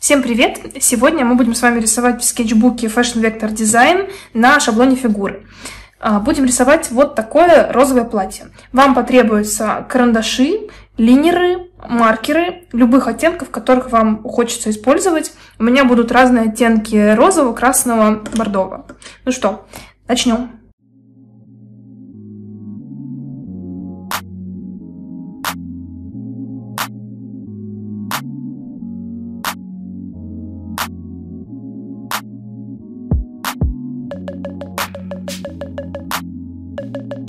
Всем привет! Сегодня мы будем с вами рисовать в скетчбуке Fashion Vector Design на шаблоне фигуры. А, будем рисовать вот такое розовое платье. Вам потребуются карандаши, линеры, маркеры любых оттенков, которых вам хочется использовать. У меня будут разные оттенки розового, красного, бордового. Ну что, начнем. Thank you.